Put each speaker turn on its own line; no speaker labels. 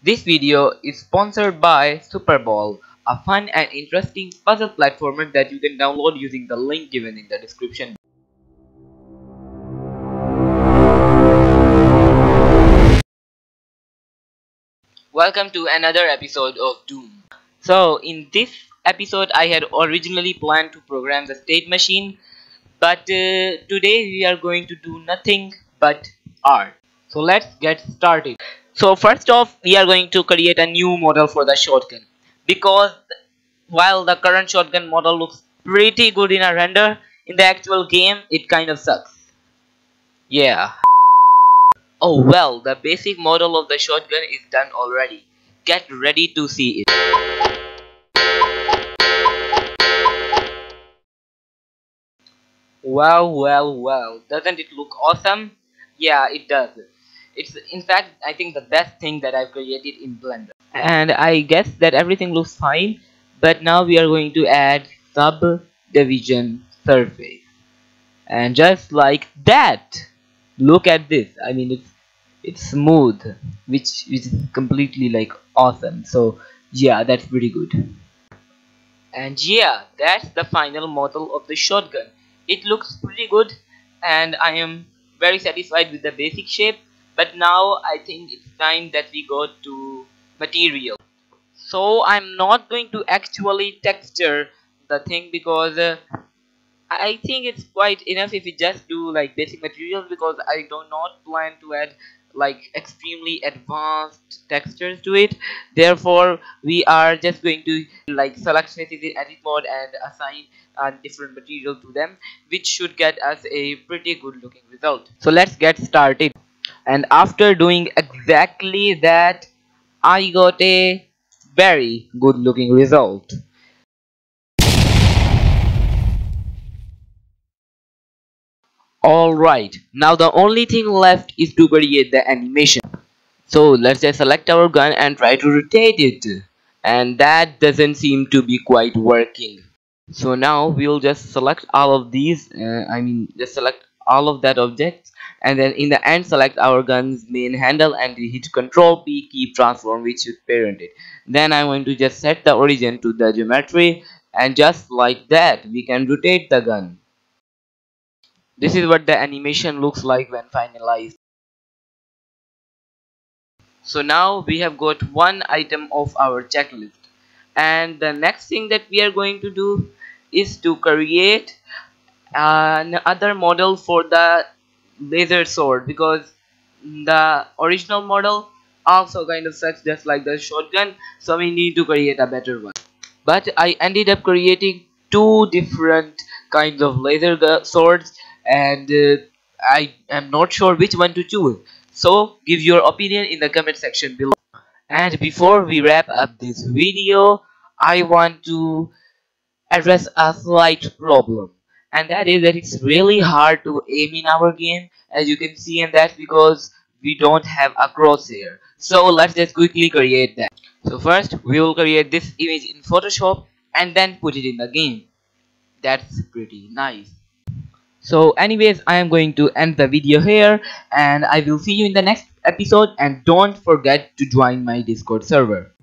This video is sponsored by Super Ball, a fun and interesting puzzle platformer that you can download using the link given in the description. Welcome to another episode of Doom. So, in this episode, I had originally planned to program the state machine, but uh, today we are going to do nothing but art. So, let's get started. So, first off, we are going to create a new model for the shotgun because while the current shotgun model looks pretty good in a render, in the actual game, it kind of sucks. Yeah. Oh well, the basic model of the shotgun is done already. Get ready to see it. Well, well, well, doesn't it look awesome? Yeah, it does. It's in fact, I think the best thing that I've created in Blender. And I guess that everything looks fine, but now we are going to add subdivision surface. And just like that, look at this. I mean, it's it's smooth, which, which is completely like awesome. So yeah, that's pretty good. And yeah, that's the final model of the shotgun. It looks pretty good and I am very satisfied with the basic shape. But now I think it's time that we go to material. So I'm not going to actually texture the thing because uh, I think it's quite enough if we just do like basic materials because I do not plan to add like extremely advanced textures to it. Therefore we are just going to like select faces in edit mode and assign a different material to them which should get us a pretty good looking result. So let's get started and after doing exactly that I got a very good looking result Alright, now the only thing left is to create the animation. So let's just select our gun and try to rotate it. And that doesn't seem to be quite working. So now we'll just select all of these, uh, I mean just select all of that objects and then in the end select our gun's main handle and hit Control P keep transform which should parent it. Then I'm going to just set the origin to the geometry and just like that we can rotate the gun. This is what the animation looks like when finalized. So now we have got one item of our checklist. And the next thing that we are going to do is to create another model for the laser sword because the original model also kind of sucks just like the shotgun so we need to create a better one but I ended up creating two different kinds of laser swords and uh, I am not sure which one to choose. So give your opinion in the comment section below. And before we wrap up this video, I want to address a slight problem. And that is that it's really hard to aim in our game as you can see and that's because we don't have a crosshair. So let's just quickly create that. So first we will create this image in Photoshop and then put it in the game. That's pretty nice so anyways i am going to end the video here and i will see you in the next episode and don't forget to join my discord server